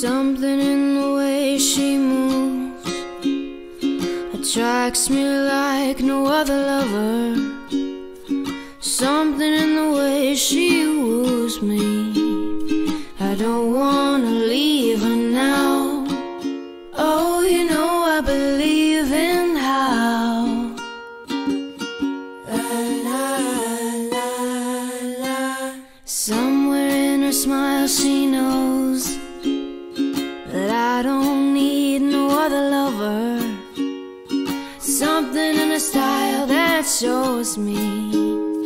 Something in the way she moves attracts me like no other lover. Something in the way she woos me. I don't wanna leave her now. Oh, you know I believe in how. La la la la. Somewhere in her smile, she knows Something in her style that shows me